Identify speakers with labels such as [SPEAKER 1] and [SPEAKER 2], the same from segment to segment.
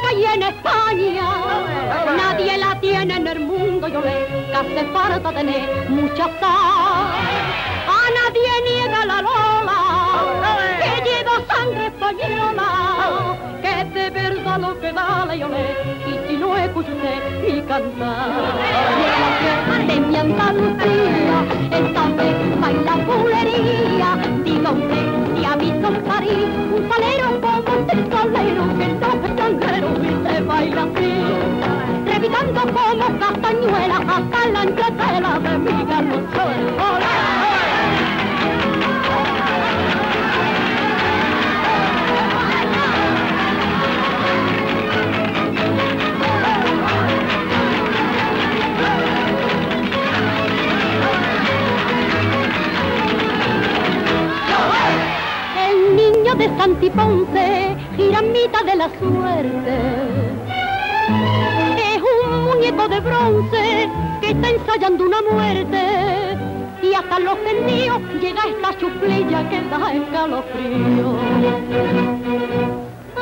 [SPEAKER 1] que hay en España, nadie la tiene en el mundo, yo le que hace falta tener mucha sal. A nadie niega la lola, que lleva sangre española, que de verdad lo que da la yole, y si no escucha usted mi cantar. De mi Andalucía, esta vez baila bulería, diga usted si ha visto en París un salero como este salero que no como castañuelas hasta la entretela de mi galochuelo. El niño de Santiponce, giramita de la suerte de bronce que está ensayando una muerte. Y hasta los tendidos llega esta chuflilla que da escalofrío.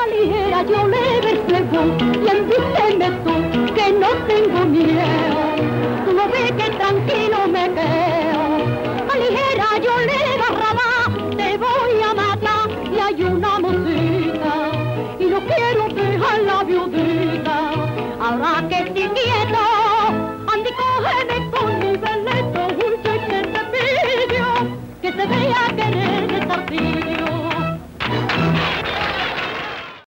[SPEAKER 1] Aligera yo le versego y embísteme tú que no tengo miedo. the day I've been.